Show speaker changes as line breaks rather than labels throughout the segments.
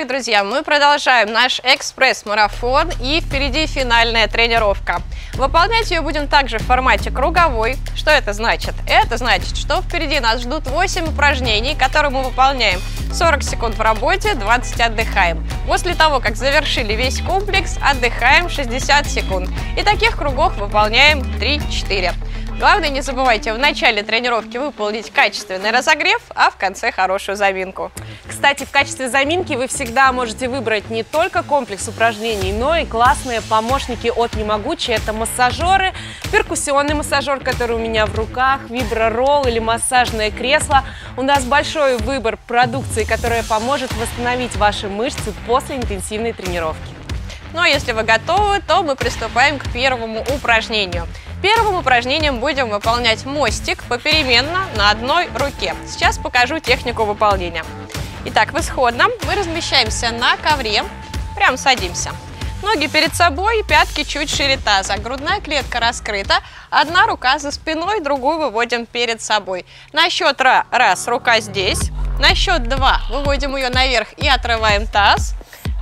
Итак, друзья, мы продолжаем наш экспресс-марафон и впереди финальная тренировка. Выполнять ее будем также в формате круговой. Что это значит? Это значит, что впереди нас ждут 8 упражнений, которые мы выполняем 40 секунд в работе, 20 отдыхаем. После того, как завершили весь комплекс, отдыхаем 60 секунд. И таких кругов выполняем 3-4. Главное, не забывайте в начале тренировки выполнить качественный разогрев, а в конце хорошую заминку.
Кстати, в качестве заминки вы всегда можете выбрать не только комплекс упражнений, но и классные помощники от Немогучи. Это массажеры, перкуссионный массажер, который у меня в руках, виброролл или массажное кресло. У нас большой выбор продукции, которая поможет восстановить ваши мышцы после интенсивной тренировки.
Ну а если вы готовы, то мы приступаем к первому упражнению – Первым упражнением будем выполнять мостик попеременно на одной руке. Сейчас покажу технику выполнения. Итак, в исходном мы размещаемся на ковре, прям садимся. Ноги перед собой, пятки чуть шире таза, грудная клетка раскрыта, одна рука за спиной, другую выводим перед собой. На счет раз рука здесь, на счет два выводим ее наверх и отрываем таз.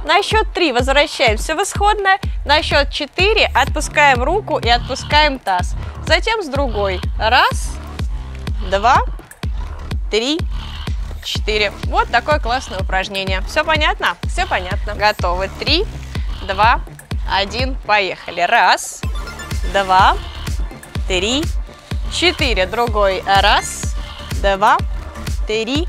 На счет 3 возвращаемся в исходное. На счет 4 отпускаем руку и отпускаем таз. Затем с другой. Раз, два, три, четыре. Вот такое классное упражнение. Все понятно?
Все понятно.
Готовы. Три, два, один. Поехали. Раз, два, три, четыре. Другой. Раз, два, три,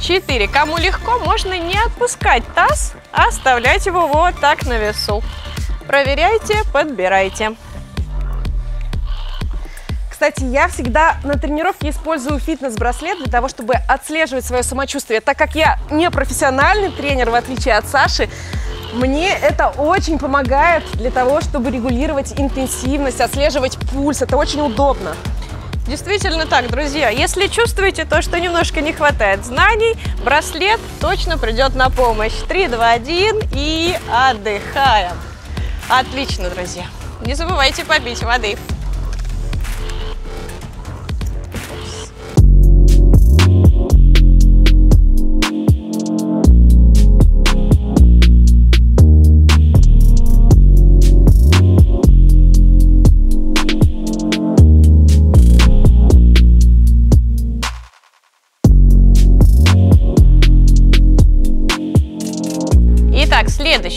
4. Кому легко, можно не отпускать таз, оставлять его вот так на весу. Проверяйте, подбирайте.
Кстати, я всегда на тренировке использую фитнес-браслет для того, чтобы отслеживать свое самочувствие. Так как я не профессиональный тренер, в отличие от Саши, мне это очень помогает для того, чтобы регулировать интенсивность, отслеживать пульс. Это очень удобно.
Действительно так, друзья. Если чувствуете то, что немножко не хватает знаний, браслет точно придет на помощь. 3, 2, 1 и отдыхаем. Отлично, друзья. Не забывайте попить воды.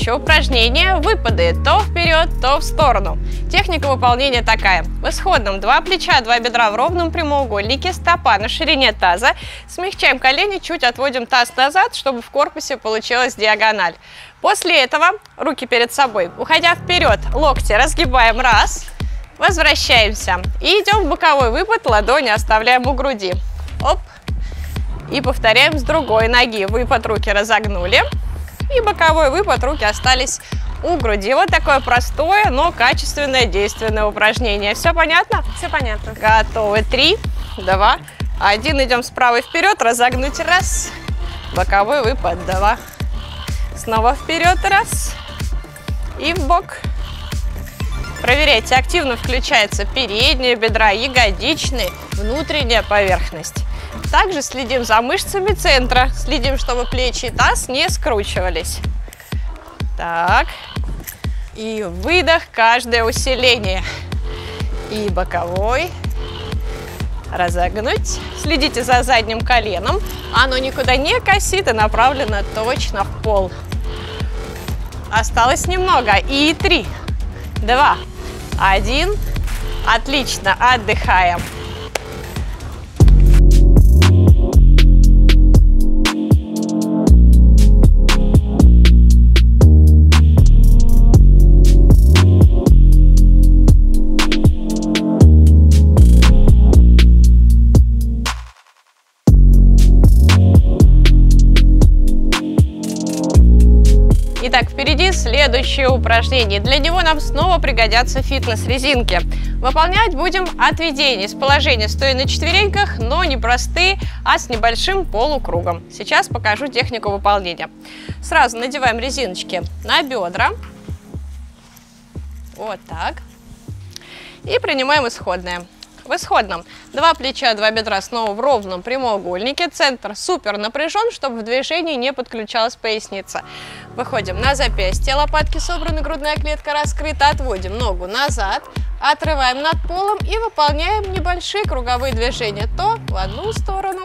Следующее упражнение – выпады то вперед, то в сторону. Техника выполнения такая. В исходном два плеча, два бедра в ровном прямоугольнике, стопа на ширине таза. Смягчаем колени, чуть отводим таз назад, чтобы в корпусе получилась диагональ. После этого руки перед собой. Уходя вперед, локти разгибаем раз, возвращаемся. И идем в боковой выпад, ладони оставляем у груди. Оп. И повторяем с другой ноги. Выпад руки разогнули. И боковой выпад, руки остались у груди. Вот такое простое, но качественное действенное упражнение. Все понятно?
Все понятно.
Готовы. Три, два, один. Идем справа вперед. Разогнуть. Раз. Боковой выпад. Два. Снова вперед. Раз. И в бок. Проверяйте, активно включается передняя бедра, ягодичные, внутренняя поверхность. Также следим за мышцами центра, следим, чтобы плечи и таз не скручивались. Так, и выдох, каждое усиление. И боковой. Разогнуть. Следите за задним коленом. Оно никуда не косит и направлено точно в пол. Осталось немного. И три, два, один. Отлично, отдыхаем. Следующее упражнение. Для него нам снова пригодятся фитнес-резинки. Выполнять будем отведение с положения стоя на четвереньках, но не простые, а с небольшим полукругом. Сейчас покажу технику выполнения. Сразу надеваем резиночки на бедра. Вот так. И принимаем исходное. В исходном два плеча, два бедра снова в ровном прямоугольнике. Центр супер напряжен, чтобы в движении не подключалась поясница. Выходим на запястье, лопатки собраны, грудная клетка раскрыта. Отводим ногу назад, отрываем над полом и выполняем небольшие круговые движения. То в одну сторону,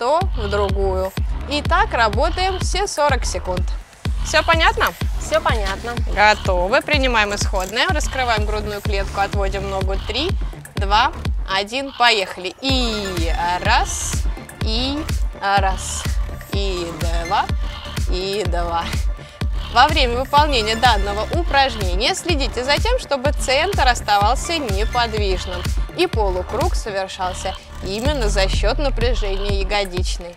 то в другую. И так работаем все 40 секунд. Все понятно?
Все понятно.
Готовы. Принимаем исходное. Раскрываем грудную клетку, отводим ногу. Три, два, один. Поехали. И раз, и раз, и два, и два. Во время выполнения данного упражнения следите за тем, чтобы центр оставался неподвижным и полукруг совершался именно за счет напряжения ягодичной.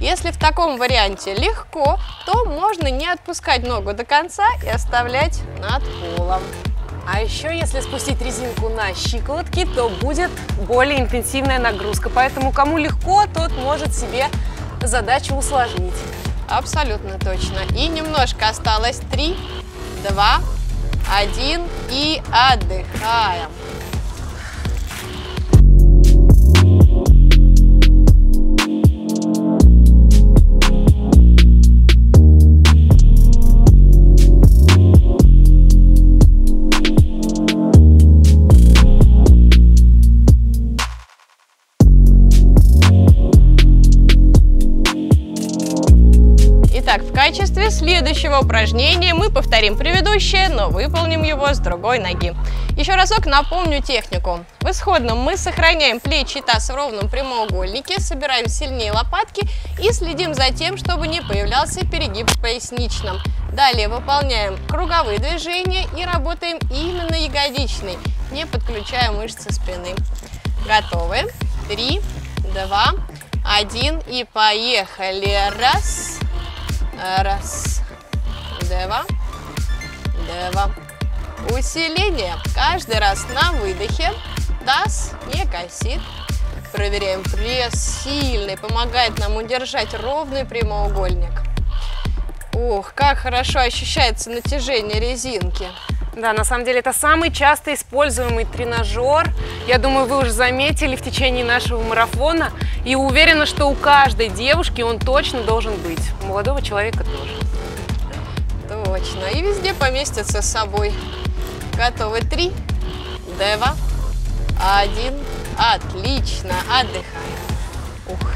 Если в таком варианте легко, то можно не отпускать ногу до конца и оставлять над полом.
А еще, если спустить резинку на щиколотки, то будет более интенсивная нагрузка. Поэтому кому легко, тот может себе задачу усложнить.
Абсолютно точно. И немножко осталось. Три, два, один и отдыхаем. Следующего упражнения мы повторим предыдущее, но выполним его с другой ноги. Еще разок напомню технику. В исходном мы сохраняем плечи и таз в ровном прямоугольнике, собираем сильнее лопатки и следим за тем, чтобы не появлялся перегиб в поясничном. Далее выполняем круговые движения и работаем именно ягодичной, не подключая мышцы спины. Готовы? Три, два, один и поехали. Раз, Раз, два, два. Усиление. Каждый раз на выдохе. Таз не косит. Проверяем пресс сильный, помогает нам удержать ровный прямоугольник. Ух, как хорошо ощущается натяжение резинки.
Да, на самом деле это самый часто используемый тренажер. Я думаю, вы уже заметили в течение нашего марафона. И уверена, что у каждой девушки он точно должен быть. У молодого человека тоже.
Точно. И везде поместится с собой. Готовы? Три, два, один. Отлично. Отдыхаем. Ух.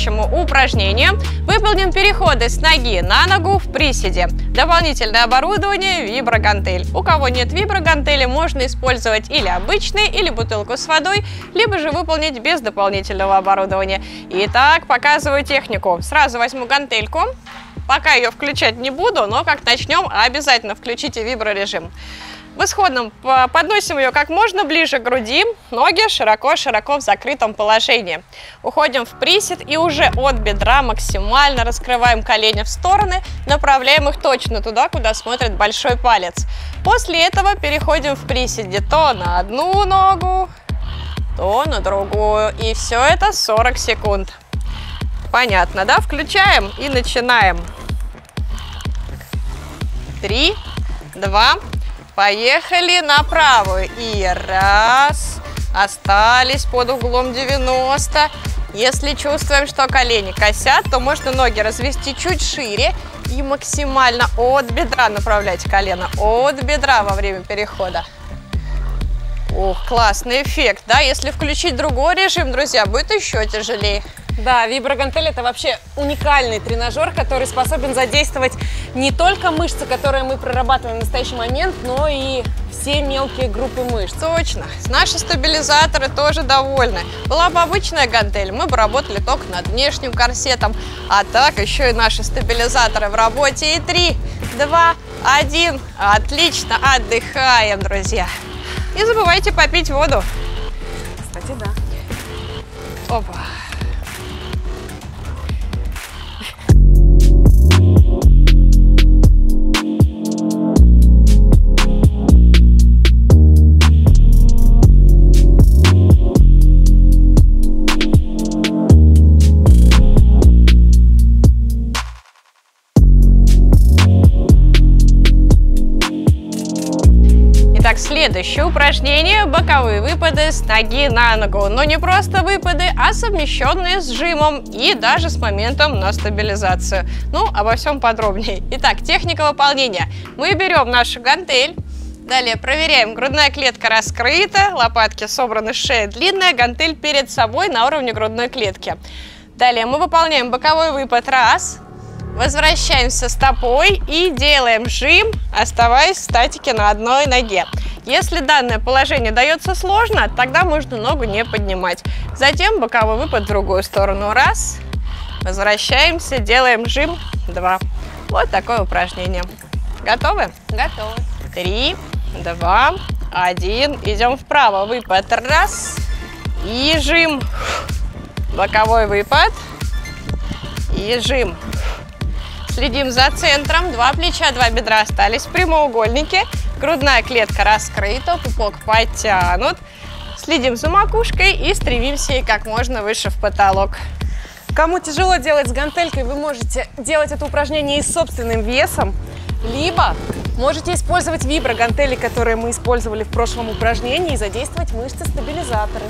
Следующему упражнению. Выполним переходы с ноги на ногу в приседе. Дополнительное оборудование – виброгантель. У кого нет виброгантели, можно использовать или обычный, или бутылку с водой, либо же выполнить без дополнительного оборудования. Итак, показываю технику. Сразу возьму гантельку. Пока ее включать не буду, но как начнем, обязательно включите виброрежим. В исходном подносим ее как можно ближе к груди, ноги широко-широко в закрытом положении. Уходим в присед и уже от бедра максимально раскрываем колени в стороны, направляем их точно туда, куда смотрит большой палец. После этого переходим в приседе то на одну ногу, то на другую. И все это 40 секунд. Понятно, да? Включаем и начинаем. Три, два, Поехали на правую. И раз. Остались под углом 90. Если чувствуем, что колени косят, то можно ноги развести чуть шире и максимально от бедра направлять колено. От бедра во время перехода. Ух, классный эффект, да? Если включить другой режим, друзья, будет еще тяжелее.
Да, виброгантель это вообще уникальный тренажер, который способен задействовать не только мышцы, которые мы прорабатываем в настоящий момент, но и все мелкие группы мышц.
Точно. Наши стабилизаторы тоже довольны. Была бы обычная гантель, мы бы работали только над внешним корсетом. А так еще и наши стабилизаторы в работе. И три, два, один. Отлично, отдыхаем, друзья. Не забывайте попить воду.
Кстати, да.
Опа. Следующее упражнение – боковые выпады с ноги на ногу. Но не просто выпады, а совмещенные с жимом и даже с моментом на стабилизацию. Ну, обо всем подробнее. Итак, техника выполнения. Мы берем нашу гантель, Далее проверяем, грудная клетка раскрыта, лопатки собраны, шея длинная, гантель перед собой на уровне грудной клетки. Далее мы выполняем боковой выпад раз, возвращаемся стопой и делаем жим, оставаясь в статике на одной ноге. Если данное положение дается сложно, тогда можно ногу не поднимать. Затем боковой выпад в другую сторону. Раз, возвращаемся, делаем жим, два. Вот такое упражнение. Готовы?
Готовы.
Три, два, один. Идем вправо. Выпад. Раз. И жим. Боковой выпад. И жим. Следим за центром. Два плеча, два бедра остались в прямоугольнике. Грудная клетка раскрыта, пупок подтянут. Следим за макушкой и стремимся и как можно выше в потолок.
Кому тяжело делать с гантелькой, вы можете делать это упражнение и собственным весом, либо можете использовать виброгантели, которые мы использовали в прошлом упражнении, и задействовать мышцы-стабилизаторы.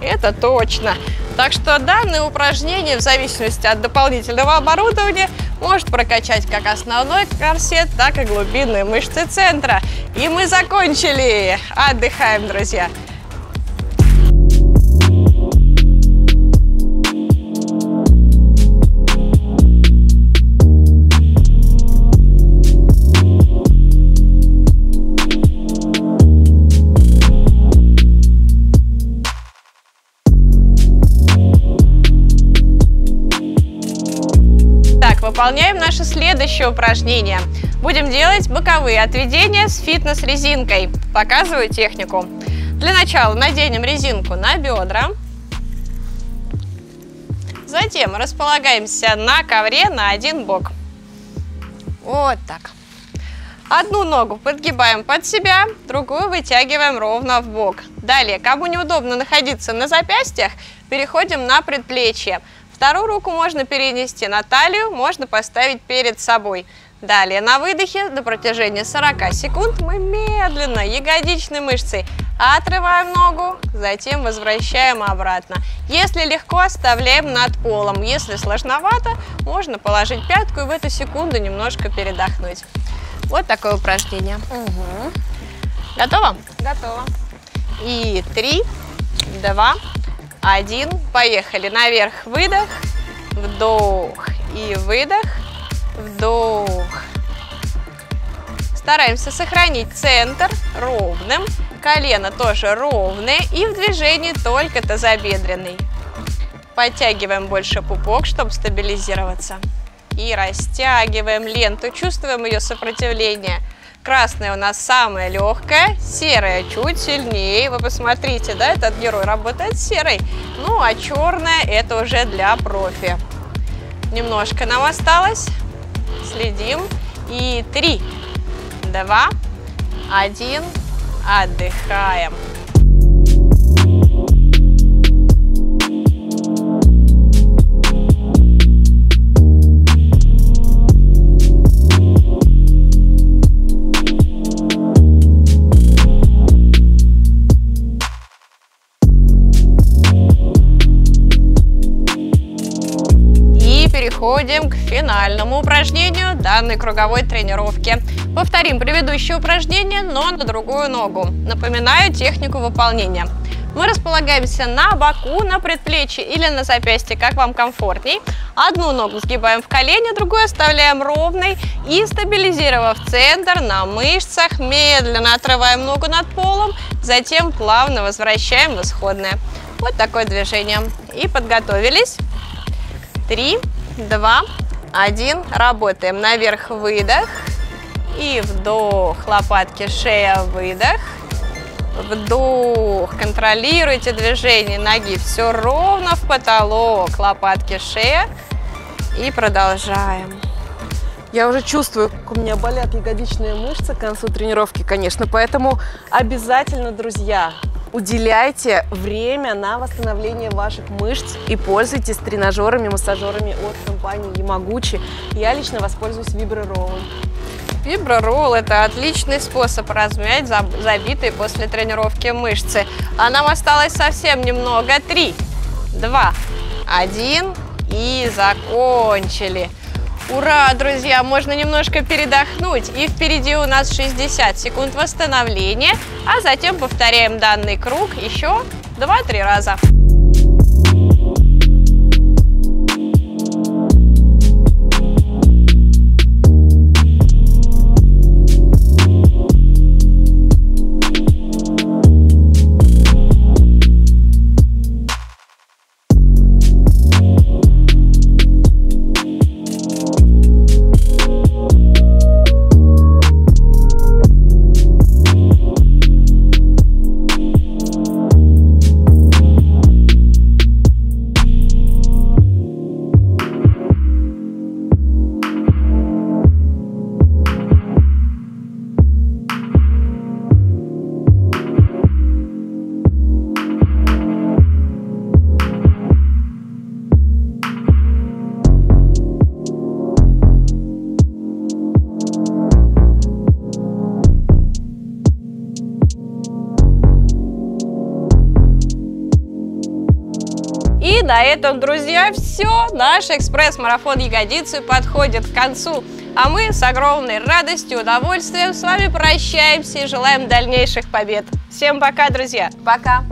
Это точно. Так что данное упражнение, в зависимости от дополнительного оборудования, может прокачать как основной корсет, так и глубинные мышцы центра. И мы закончили. Отдыхаем, друзья. Выполняем наше следующее упражнение. Будем делать боковые отведения с фитнес-резинкой. Показываю технику. Для начала наденем резинку на бедра. Затем располагаемся на ковре на один бок. Вот так. Одну ногу подгибаем под себя, другую вытягиваем ровно в бок. Далее, кому неудобно находиться на запястьях, переходим на предплечье. Вторую руку можно перенести на талию, можно поставить перед собой. Далее на выдохе до протяжения 40 секунд мы медленно ягодичной мышцей отрываем ногу, затем возвращаем обратно. Если легко, оставляем над полом. Если сложновато, можно положить пятку и в эту секунду немножко передохнуть. Вот такое упражнение. Угу. Готово?
Готово.
И три, два, один. Поехали. Наверх. Выдох. Вдох. И выдох. Вдох. Стараемся сохранить центр ровным. Колено тоже ровное. И в движении только тазобедренный. Подтягиваем больше пупок, чтобы стабилизироваться. И растягиваем ленту. Чувствуем ее сопротивление. Красная у нас самая легкая, серая чуть сильнее. Вы посмотрите, да, этот герой работает серой. Ну, а черная это уже для профи. Немножко нам осталось. Следим. И три, два, один. Отдыхаем. Переходим к финальному упражнению данной круговой тренировки. Повторим предыдущее упражнение, но на другую ногу. Напоминаю технику выполнения. Мы располагаемся на боку, на предплечье или на запястье, как вам комфортней. Одну ногу сгибаем в колени, другую оставляем ровной и, стабилизировав центр на мышцах, медленно отрываем ногу над полом, затем плавно возвращаем в исходное. Вот такое движение. И подготовились. Три, два, один. Работаем. Наверх выдох. И вдох. Лопатки, шея, выдох. Вдох. Контролируйте движение ноги. Все ровно в потолок. Лопатки, шея. И продолжаем.
Я уже чувствую, как у меня болят ягодичные мышцы к концу тренировки, конечно. Поэтому обязательно, друзья, Уделяйте время на восстановление ваших мышц и пользуйтесь тренажерами, массажерами от компании Ямагучи. Я лично воспользуюсь вибророллом.
Виброролл – это отличный способ размять забитые после тренировки мышцы. А нам осталось совсем немного. Три, два, один и закончили. Ура, друзья, можно немножко передохнуть. И впереди у нас 60 секунд восстановления, а затем повторяем данный круг еще 2-3 раза. На этом, друзья, все. Наш экспресс-марафон ягодицы подходит к концу. А мы с огромной радостью и удовольствием с вами прощаемся и желаем дальнейших побед. Всем пока, друзья.
Пока.